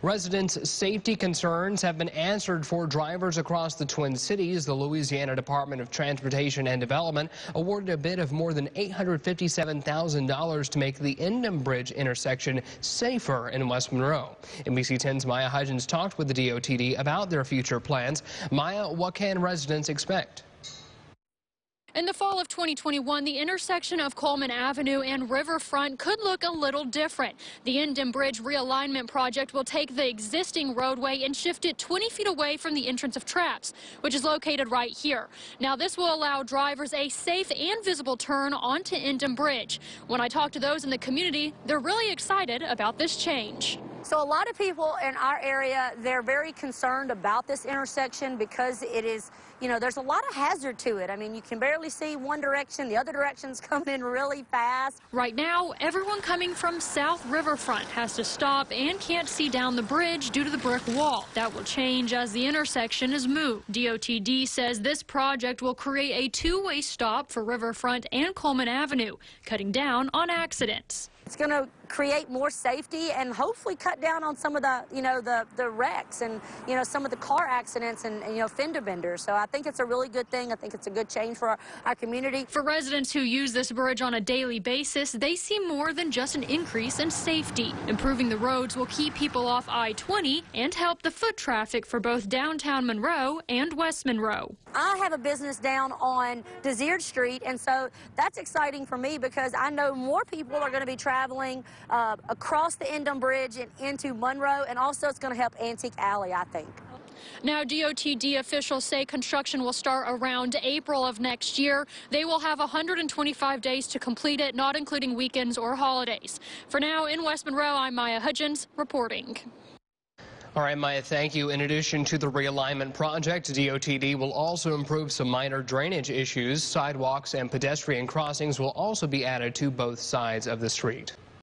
Residents' safety concerns have been answered for drivers across the Twin Cities. The Louisiana Department of Transportation and Development awarded a bid of more than $857,000 to make the Endom Bridge intersection safer in West Monroe. NBC 10's Maya Hudgens talked with the DOTD about their future plans. Maya, what can residents expect? In the fall of 2021, the intersection of Coleman Avenue and Riverfront could look a little different. The Endom Bridge realignment project will take the existing roadway and shift it 20 feet away from the entrance of Trapp's, which is located right here. Now, this will allow drivers a safe and visible turn onto Endom Bridge. When I talk to those in the community, they're really excited about this change. So a lot of people in our area, they're very concerned about this intersection because it is, you know, there's a lot of hazard to it. I mean, you can barely see one direction, the other direction's coming in really fast. Right now, everyone coming from South Riverfront has to stop and can't see down the bridge due to the brick wall. That will change as the intersection is moved. DOTD says this project will create a two-way stop for Riverfront and Coleman Avenue, cutting down on accidents. It's going to create more safety and hopefully cut down on some of the, you know, the, the wrecks and, you know, some of the car accidents and, and you know, fender benders. So I think it's a really good thing. I think it's a good change for our, our community. For residents who use this bridge on a daily basis, they see more than just an increase in safety. Improving the roads will keep people off I-20 and help the foot traffic for both downtown Monroe and West Monroe. I have a business down on DeSiard Street, and so that's exciting for me because I know more people are going to be traveling uh, across the Endom Bridge and into Monroe, and also it's going to help Antique Alley, I think. Now, DOTD officials say construction will start around April of next year. They will have 125 days to complete it, not including weekends or holidays. For now, in West Monroe, I'm Maya Hudgens reporting. All right, Maya, thank you. In addition to the realignment project, DOTD will also improve some minor drainage issues. Sidewalks and pedestrian crossings will also be added to both sides of the street.